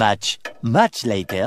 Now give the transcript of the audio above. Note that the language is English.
Much, much later.